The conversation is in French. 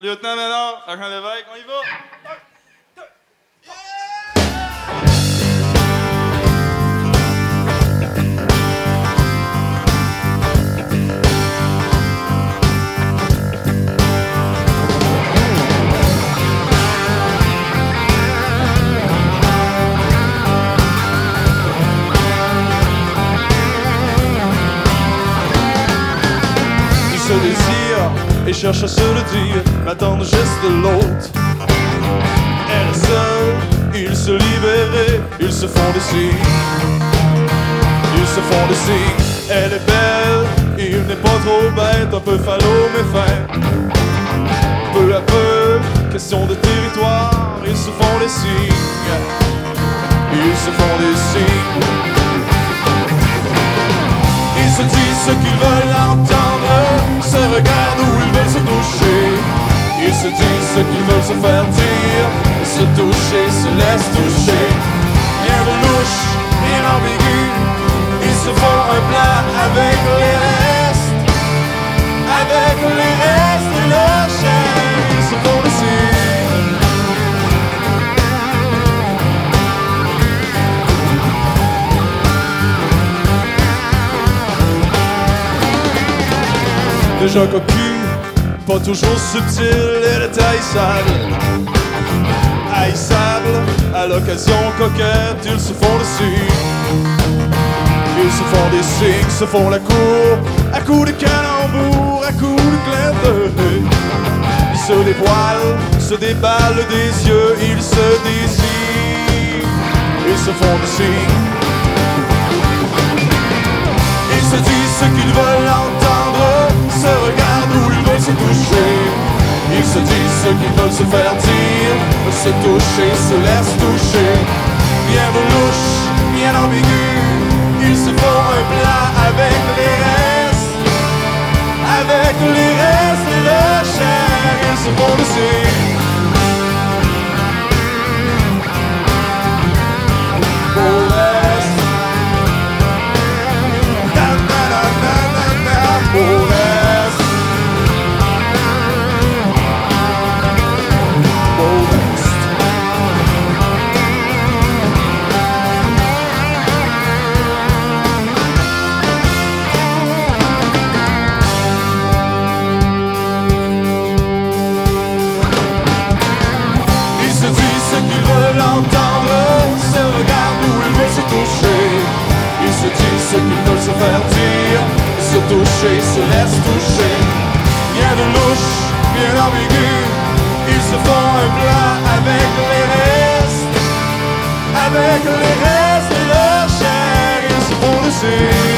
Lieutenant Ménard, Sergent Lévesque, on y va! Et cherche à se le dire, mais attend le geste de l'autre. Elle seule, ils se libéraient, ils se font des signes. Ils se font des signes, elle est belle, il n'est pas trop bête, un peu falot mais fin. Peu à peu, question de territoire, ils se font des signes. Ils se font des signes. Ils se disent ce qu'ils veulent entendre, se regardent où ils veulent se toucher. Ils se disent ce qu'ils veulent se faire dire, se toucher, se laissent toucher. Rien de louche, rien d'ambigu, Déjà cocu, pas toujours subtil et le taillissable. Haïssable, à l'occasion coquette, ils se font signe. Ils se font des signes, se font la cour, à coups de calembour, à coups de clin d'œil. Ils se dévoilent, se déballent des yeux, ils se désirent. Ils se font des signes. Se disent ce qu'ils veulent se faire dire, se toucher, se laissent toucher. Bien de bien ambigu, ils se font un plat avec les restes, avec les restes de leur chair, ils se font le se toucher, se laissent toucher. Rien de louche, bien ambigu, ils se font un plat avec les restes, avec les restes de leur chair, ils se font le.